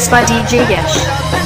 mixed by DJ Yesh.